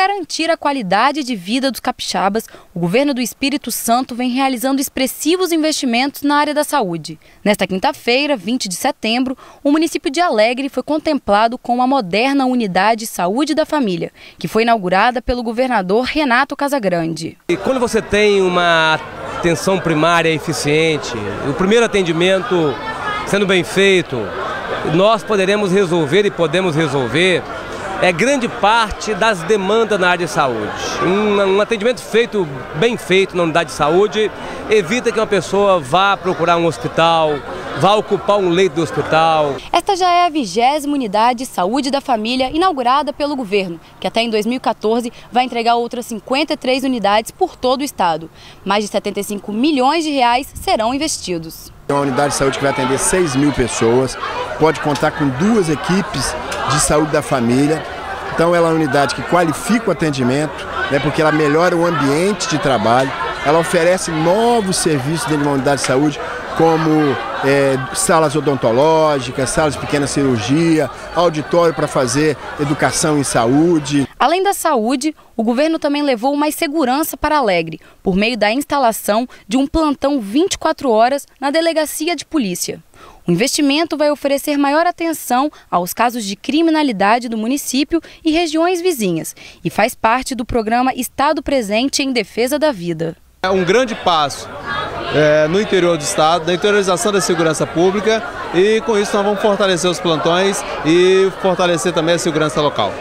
garantir a qualidade de vida dos capixabas, o governo do Espírito Santo vem realizando expressivos investimentos na área da saúde. Nesta quinta-feira, 20 de setembro, o município de Alegre foi contemplado com uma moderna unidade Saúde da Família, que foi inaugurada pelo governador Renato Casagrande. E quando você tem uma atenção primária eficiente, o primeiro atendimento sendo bem feito, nós poderemos resolver e podemos resolver é grande parte das demandas na área de saúde. Um, um, atendimento feito, bem feito na unidade de saúde, evita que uma pessoa vá procurar um hospital, vá ocupar um leito do hospital. Esta já é a vigésima unidade de saúde da família inaugurada pelo governo, que até em 2014 vai entregar outras 53 unidades por todo o estado. Mais de 75 milhões de reais serão investidos. É uma unidade de saúde que vai atender 6 mil pessoas, pode contar com duas equipes de saúde da família. Então ela é uma unidade que qualifica o atendimento, né, porque ela melhora o ambiente de trabalho, ela oferece novos serviços dentro de uma unidade de saúde, como é, salas odontológicas, salas de pequena cirurgia, auditório para fazer educação em saúde. Além da saúde, o governo também levou mais segurança para Alegre, por meio da instalação de um plantão 24 horas na delegacia de polícia. O investimento vai oferecer maior atenção aos casos de criminalidade do município e regiões vizinhas e faz parte do programa Estado Presente em Defesa da Vida. É um grande passo é, no interior do estado, da interiorização da segurança pública e com isso nós vamos fortalecer os plantões e fortalecer também a segurança local.